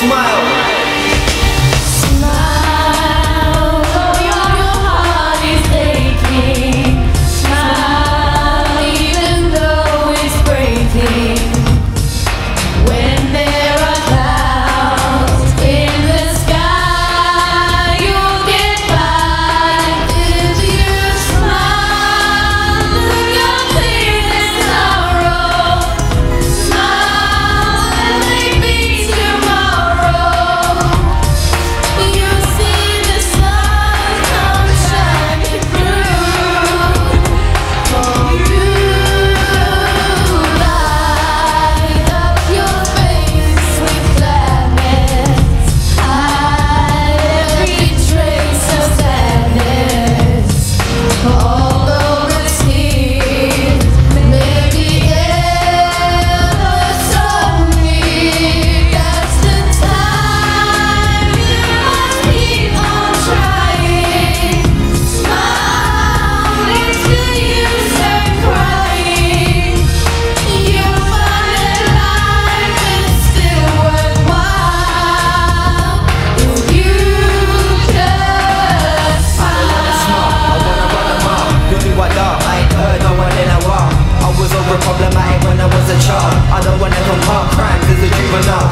smile. When I a child I don't wanna compare crimes as a juvenile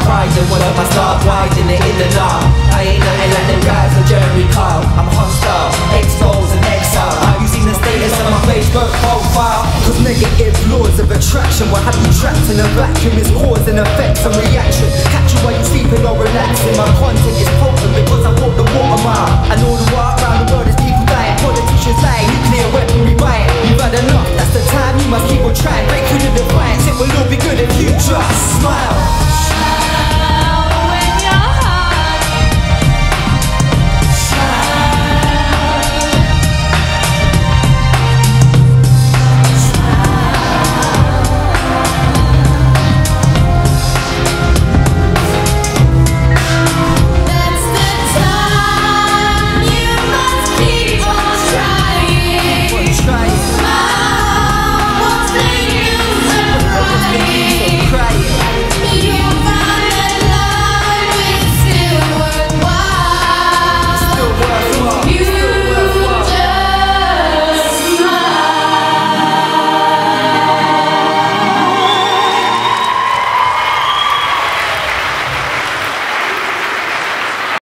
one of my stars widening it in the dark I ain't nothing like them guys on Jeremy Kyle I'm hostile, exposed and exiled Have you seen the status of my Facebook profile? Cause negative laws of attraction. Will have you trapped in a vacuum? It's cause and effect and reaction. Catch you while you sleeping or relaxing. My content is potent because I walk